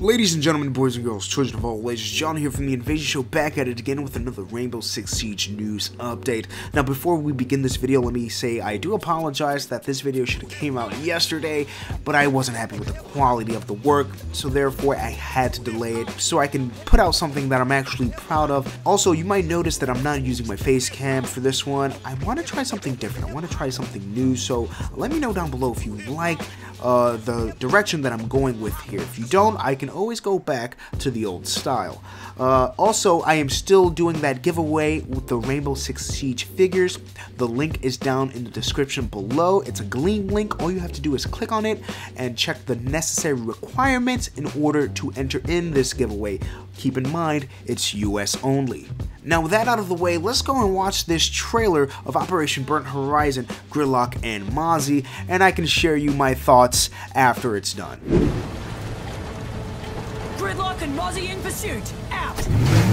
Ladies and gentlemen, boys and girls, children of all ages, John here from the Invasion Show back at it again with another Rainbow Six Siege news update. Now before we begin this video, let me say I do apologize that this video should have came out yesterday, but I wasn't happy with the quality of the work, so therefore I had to delay it so I can put out something that I'm actually proud of. Also, you might notice that I'm not using my face cam for this one. I want to try something different, I want to try something new, so let me know down below if you like uh, the direction that I'm going with here. If you don't, I can always go back to the old style. Uh, also, I am still doing that giveaway with the Rainbow Six Siege figures. The link is down in the description below. It's a Gleam link. All you have to do is click on it and check the necessary requirements in order to enter in this giveaway. Keep in mind, it's US only. Now with that out of the way, let's go and watch this trailer of Operation Burnt Horizon, Gridlock, and Mozzie, and I can share you my thoughts after it's done. Gridlock and Mozzie in pursuit! Out!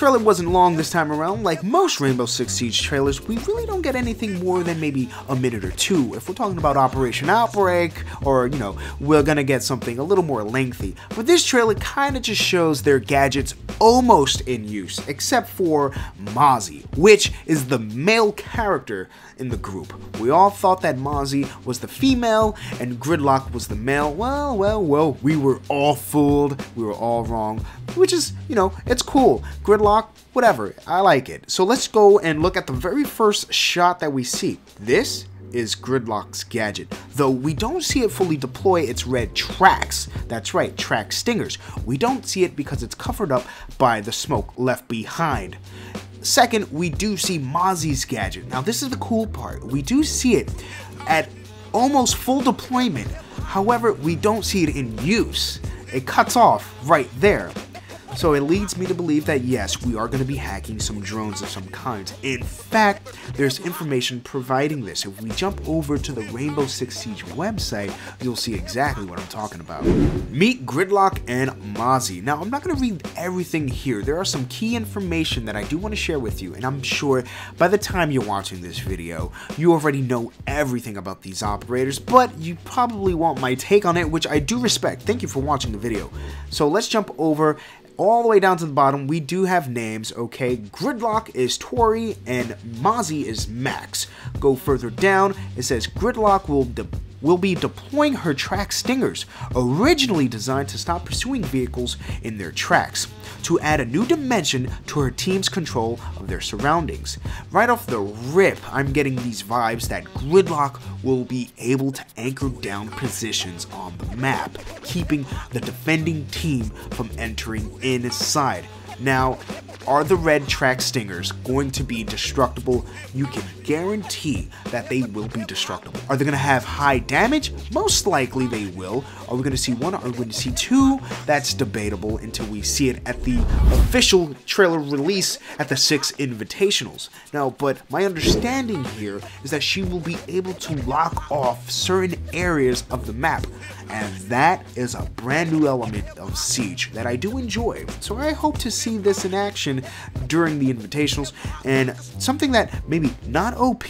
Trailer wasn't long this time around. Like most Rainbow Six Siege trailers, we really don't get anything more than maybe a minute or two. If we're talking about Operation Outbreak, or, you know, we're gonna get something a little more lengthy. But this trailer kinda just shows their gadgets almost in use, except for Mozzie, which is the male character in the group. We all thought that Mozzie was the female and Gridlock was the male. Well, well, well, we were all fooled. We were all wrong, which is, you know, it's cool. Gridlock, whatever, I like it. So let's go and look at the very first shot that we see. This is Gridlock's gadget, though we don't see it fully deploy its red tracks. That's right, track stingers. We don't see it because it's covered up by the smoke left behind. Second, we do see Mozzie's gadget. Now, this is the cool part. We do see it at almost full deployment. However, we don't see it in use. It cuts off right there. So it leads me to believe that yes, we are going to be hacking some drones of some kind. In fact, there's information providing this. If we jump over to the Rainbow Six Siege website, you'll see exactly what I'm talking about. Meet Gridlock and Mozzie. Now, I'm not going to read everything here. There are some key information that I do want to share with you, and I'm sure by the time you're watching this video, you already know everything about these operators, but you probably want my take on it, which I do respect. Thank you for watching the video. So let's jump over all the way down to the bottom, we do have names, okay? Gridlock is Tori and Mozzie is Max. Go further down, it says Gridlock will will be deploying her track stingers, originally designed to stop pursuing vehicles in their tracks, to add a new dimension to her team's control of their surroundings. Right off the rip, I'm getting these vibes that Gridlock will be able to anchor down positions on the map, keeping the defending team from entering inside. Now, are the red track stingers going to be destructible? You can guarantee that they will be destructible. Are they going to have high damage? Most likely they will. Are we going to see one? Are we going to see two? That's debatable until we see it at the official trailer release at the six invitationals. Now, but my understanding here is that she will be able to lock off certain areas of the map. And that is a brand new element of Siege that I do enjoy. So I hope to see this in action during the invitationals and something that maybe not OP,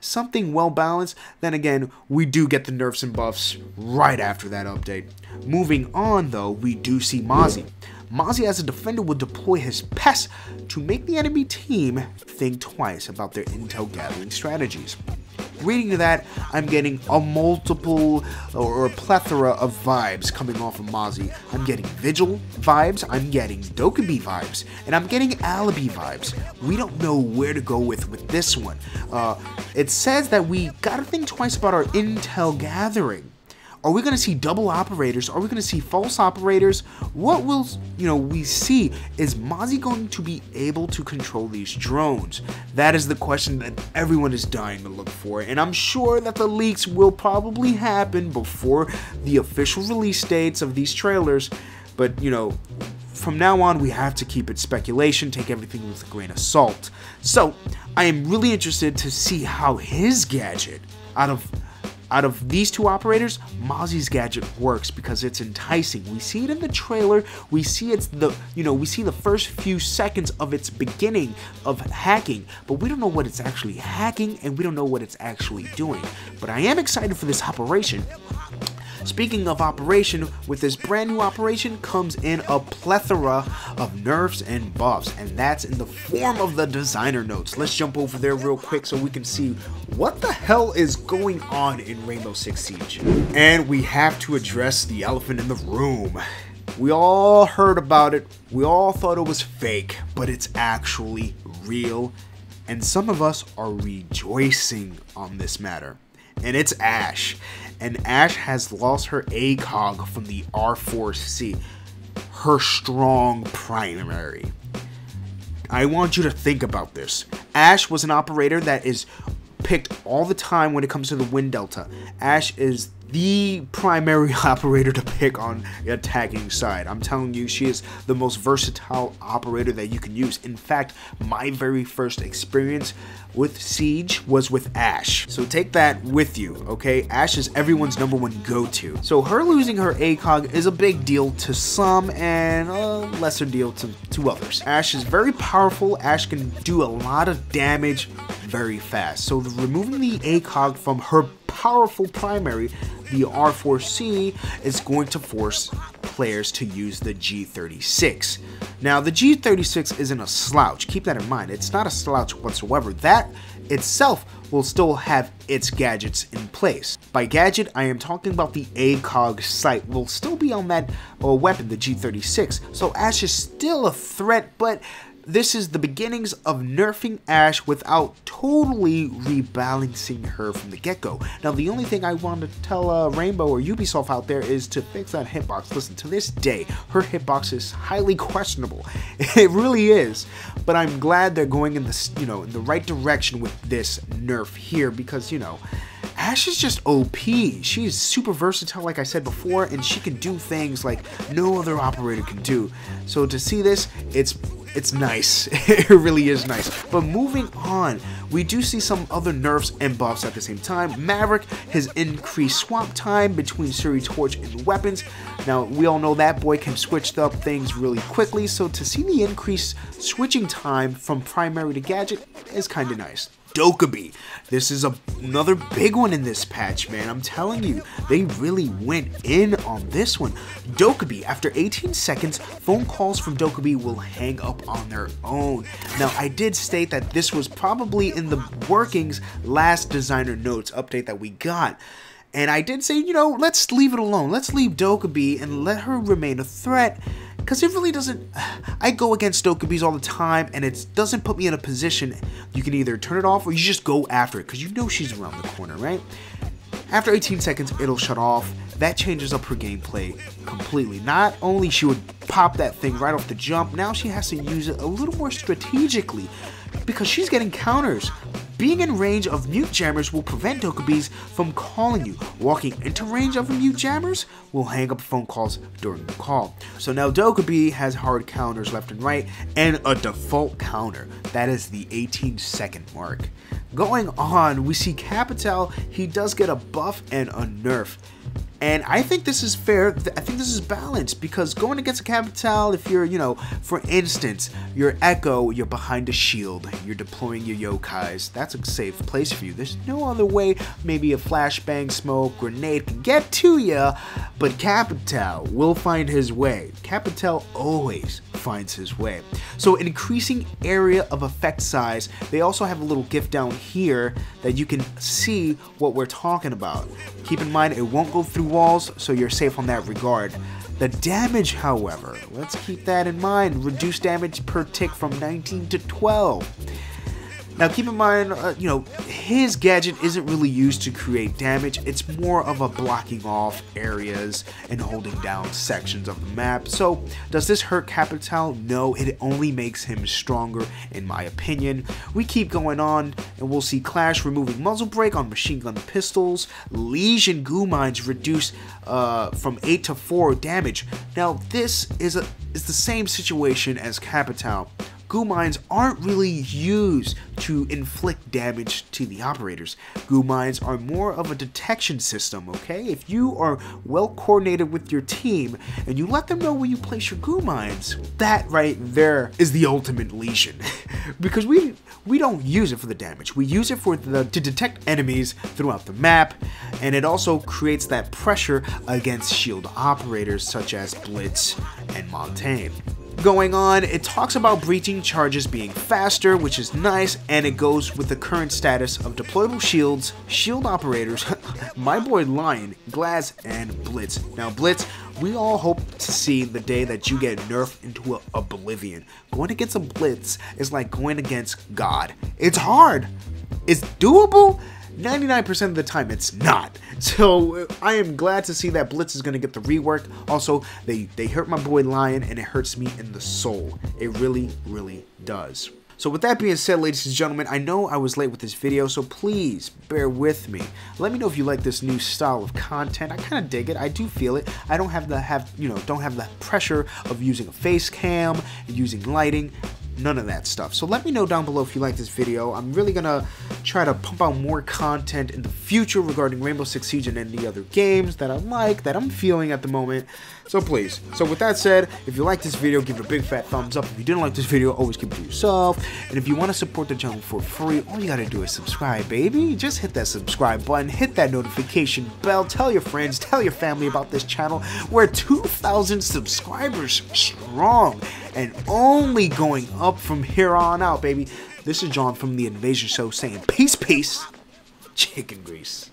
something well balanced. Then again, we do get the nerfs and buffs right after that update. Moving on though, we do see Mozzie. Mozzie as a defender will deploy his Pests to make the enemy team think twice about their intel gathering strategies reading that, I'm getting a multiple or a plethora of vibes coming off of Mozzie. I'm getting Vigil vibes, I'm getting Dokkaebi vibes, and I'm getting Alibi vibes. We don't know where to go with with this one. Uh, it says that we gotta think twice about our intel gathering. Are we going to see double operators? Are we going to see false operators? What will, you know, we see? Is Mozzie going to be able to control these drones? That is the question that everyone is dying to look for, and I'm sure that the leaks will probably happen before the official release dates of these trailers, but, you know, from now on, we have to keep it speculation, take everything with a grain of salt. So, I am really interested to see how his gadget, out of out of these two operators, Mozzie's gadget works because it's enticing. We see it in the trailer. We see it's the you know we see the first few seconds of its beginning of hacking, but we don't know what it's actually hacking and we don't know what it's actually doing. But I am excited for this operation. Speaking of operation, with this brand new operation comes in a plethora of nerfs and buffs, and that's in the form of the designer notes. Let's jump over there real quick so we can see what the hell is going on in Rainbow Six Siege. And we have to address the elephant in the room. We all heard about it, we all thought it was fake, but it's actually real, and some of us are rejoicing on this matter. And it's Ash and Ash has lost her ACOG from the R4C, her strong primary. I want you to think about this. Ash was an operator that is picked all the time when it comes to the Wind Delta. Ash is the primary operator to pick on the attacking side. I'm telling you, she is the most versatile operator that you can use. In fact, my very first experience with Siege was with Ash. So take that with you, okay? Ash is everyone's number one go-to. So her losing her ACOG is a big deal to some and a lesser deal to, to others. Ash is very powerful. Ash can do a lot of damage very fast. So removing the ACOG from her powerful primary the R4C is going to force players to use the G36. Now, the G36 isn't a slouch. Keep that in mind. It's not a slouch whatsoever. That itself will still have its gadgets in place. By gadget, I am talking about the ACOG sight will still be on that uh, weapon, the G36. So Ash is still a threat, but this is the beginnings of nerfing Ash without totally rebalancing her from the get-go. Now, the only thing I want to tell uh, Rainbow or Ubisoft out there is to fix that hitbox. Listen, to this day, her hitbox is highly questionable. It really is. But I'm glad they're going in the you know in the right direction with this nerf here because you know Ash is just OP. She's super versatile, like I said before, and she can do things like no other operator can do. So to see this, it's it's nice. it really is nice. But moving on, we do see some other nerfs and buffs at the same time. Maverick has increased swap time between Suri Torch and weapons. Now, we all know that boy can switch up things really quickly, so to see the increased switching time from primary to gadget is kind of nice. Dokkaebi. This is a, another big one in this patch, man. I'm telling you, they really went in on this one. Dokkaebi, after 18 seconds, phone calls from Dokkaebi will hang up on their own. Now, I did state that this was probably in the workings last designer notes update that we got. And I did say, you know, let's leave it alone. Let's leave Dokkaebi and let her remain a threat because it really doesn't. I go against Dokkaebis all the time, and it doesn't put me in a position you can either turn it off or you just go after it because you know she's around the corner, right? After 18 seconds, it'll shut off. That changes up her gameplay completely. Not only she would pop that thing right off the jump, now she has to use it a little more strategically because she's getting counters. Being in range of mute jammers will prevent Dokkaebis from calling you. Walking into range of mute jammers will hang up phone calls during the call. So now Dokkaebi has hard counters left and right and a default counter. That is the 18 second mark. Going on, we see Capitão, he does get a buff and a nerf. And I think this is fair. I think this is balanced because going against a Capitão, if you're, you know, for instance, you're Echo, you're behind a shield, you're deploying your yokais, that's a safe place for you. There's no other way maybe a flashbang, smoke, grenade can get to you, but Capitão will find his way. Capitão always finds his way. So an increasing area of effect size, they also have a little gift down here that you can see what we're talking about. Keep in mind it won't go through walls, so you're safe on that regard. The damage, however, let's keep that in mind. Reduced damage per tick from 19 to 12. Now keep in mind, uh, you know, his gadget isn't really used to create damage, it's more of a blocking off areas and holding down sections of the map. So does this hurt Capitão? No, it only makes him stronger in my opinion. We keep going on and we'll see Clash removing muzzle brake on machine gun pistols, Lesion goo mines reduce uh, from 8 to 4 damage. Now this is, a, is the same situation as Capitão goo mines aren't really used to inflict damage to the operators. Goo mines are more of a detection system, okay? If you are well coordinated with your team and you let them know where you place your goo mines, that right there is the ultimate lesion. because we we don't use it for the damage. We use it for the to detect enemies throughout the map, and it also creates that pressure against shield operators such as Blitz and Montagne going on. It talks about breaching charges being faster, which is nice, and it goes with the current status of deployable shields, shield operators, my boy Lion, Glaz, and Blitz. Now, Blitz, we all hope to see the day that you get nerfed into oblivion. Going against a Blitz is like going against God. It's hard. It's doable, 99% of the time it's not. So uh, I am glad to see that Blitz is going to get the rework. Also, they, they hurt my boy Lion and it hurts me in the soul. It really, really does. So with that being said, ladies and gentlemen, I know I was late with this video, so please bear with me. Let me know if you like this new style of content. I kind of dig it. I do feel it. I don't have the have you know don't have the pressure of using a face cam using lighting none of that stuff. So let me know down below if you like this video. I'm really gonna try to pump out more content in the future regarding Rainbow Six Siege and any other games that I like, that I'm feeling at the moment. So please. So with that said, if you like this video, give it a big fat thumbs up. If you didn't like this video, always keep it to yourself. And if you want to support the channel for free, all you gotta do is subscribe, baby. Just hit that subscribe button, hit that notification bell, tell your friends, tell your family about this channel. We're 2,000 subscribers strong and only going up from here on out, baby. This is John from The Invasion Show saying peace, peace, chicken grease.